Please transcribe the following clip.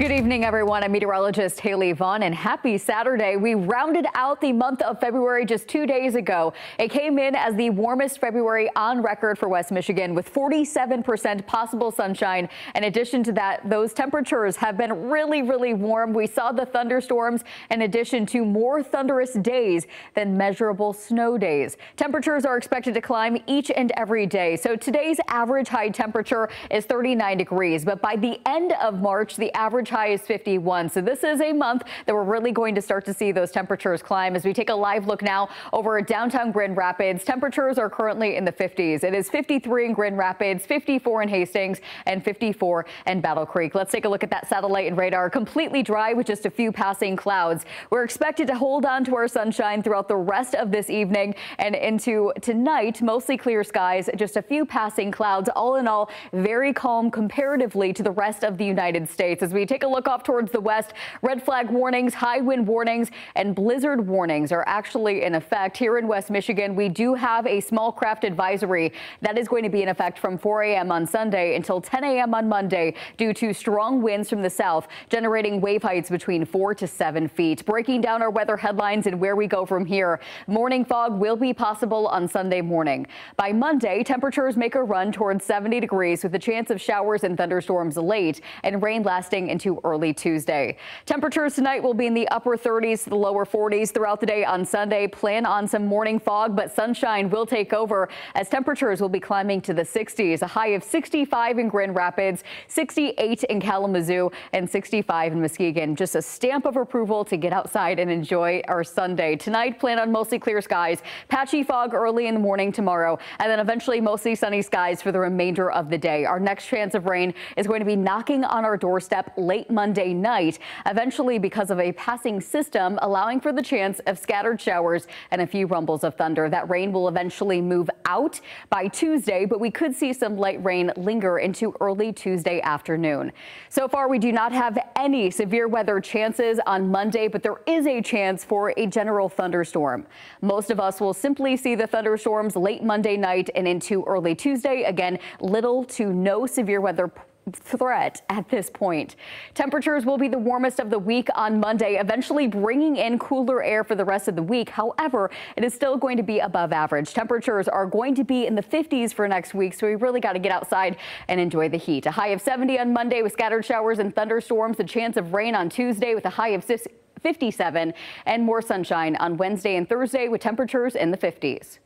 Good evening, everyone. I'm meteorologist Haley Vaughn, and happy Saturday. We rounded out the month of February just two days ago. It came in as the warmest February on record for West Michigan with 47% possible sunshine. In addition to that, those temperatures have been really, really warm. We saw the thunderstorms in addition to more thunderous days than measurable snow days. Temperatures are expected to climb each and every day. So today's average high temperature is 39 degrees, but by the end of March, the average high is 51. So this is a month that we're really going to start to see those temperatures climb as we take a live look now over downtown Grand Rapids. Temperatures are currently in the 50s. It is 53 in Grand Rapids, 54 in Hastings, and 54 in Battle Creek. Let's take a look at that satellite and radar. Completely dry with just a few passing clouds. We're expected to hold on to our sunshine throughout the rest of this evening and into tonight. Mostly clear skies, just a few passing clouds. All in all, very calm comparatively to the rest of the United States. As we take a look off towards the west, red flag warnings, high wind warnings, and blizzard warnings are actually in effect. Here in West Michigan, we do have a small craft advisory that is going to be in effect from 4 a.m. on Sunday until 10 a.m. on Monday due to strong winds from the south, generating wave heights between 4 to 7 feet. Breaking down our weather headlines and where we go from here. Morning fog will be possible on Sunday morning. By Monday, temperatures make a run towards 70 degrees with a chance of showers and thunderstorms late and rain lasting into early Tuesday. Temperatures tonight will be in the upper 30s to the lower 40s throughout the day on Sunday. Plan on some morning fog, but sunshine will take over as temperatures will be climbing to the 60s. A high of 65 in Grand Rapids, 68 in Kalamazoo, and 65 in Muskegon. Just a stamp of approval to get outside and enjoy our Sunday. Tonight, plan on mostly clear skies, patchy fog early in the morning tomorrow, and then eventually mostly sunny skies for the remainder of the day. Our next chance of rain is going to be knocking on our doorstep late Monday night, eventually because of a passing system allowing for the chance of scattered showers and a few rumbles of thunder. That rain will eventually move out by Tuesday, but we could see some light rain linger into early Tuesday afternoon. So far, we do not have any severe weather chances on Monday, but there is a chance for a general thunderstorm. Most of us will simply see the thunderstorms late Monday night and into early Tuesday. Again, little to no severe weather threat at this point. Temperatures will be the warmest of the week on Monday, eventually bringing in cooler air for the rest of the week. However, it is still going to be above average. Temperatures are going to be in the 50s for next week, so we really got to get outside and enjoy the heat. A high of 70 on Monday with scattered showers and thunderstorms, a chance of rain on Tuesday with a high of 57 and more sunshine on Wednesday and Thursday with temperatures in the 50s.